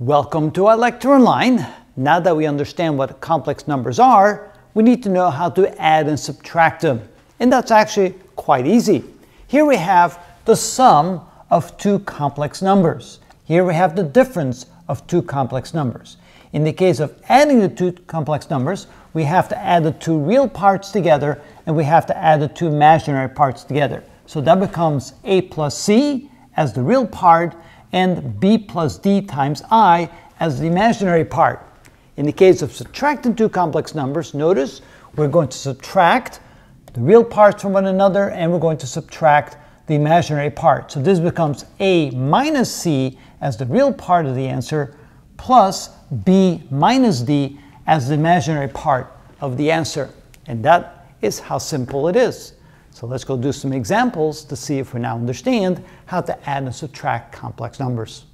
Welcome to ilectureonline. Now that we understand what complex numbers are, we need to know how to add and subtract them. And that's actually quite easy. Here we have the sum of two complex numbers. Here we have the difference of two complex numbers. In the case of adding the two complex numbers, we have to add the two real parts together and we have to add the two imaginary parts together. So that becomes a plus c as the real part and b plus d times i as the imaginary part. In the case of subtracting two complex numbers, notice we're going to subtract the real parts from one another and we're going to subtract the imaginary part. So this becomes a minus c as the real part of the answer plus b minus d as the imaginary part of the answer. And that is how simple it is. So let's go do some examples to see if we now understand how to add and subtract complex numbers.